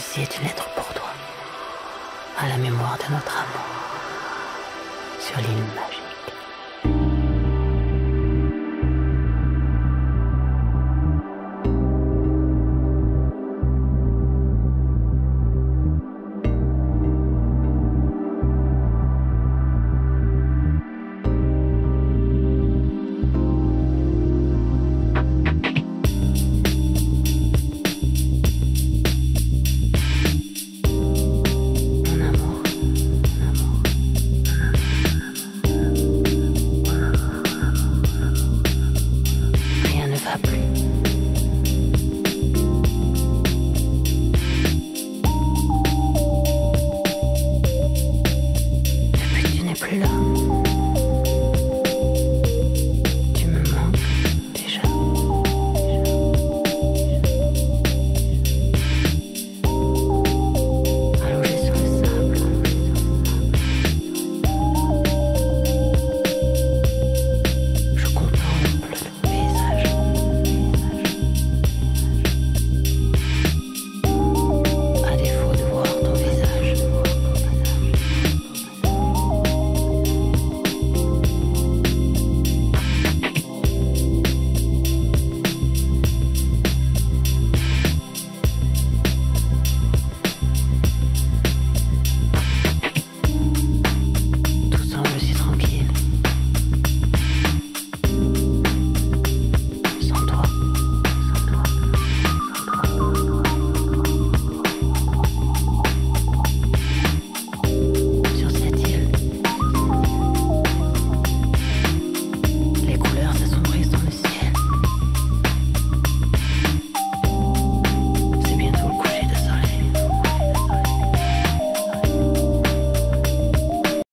Ceci est une lettre pour toi, à la mémoire de notre amour, sur l'île magique. 아!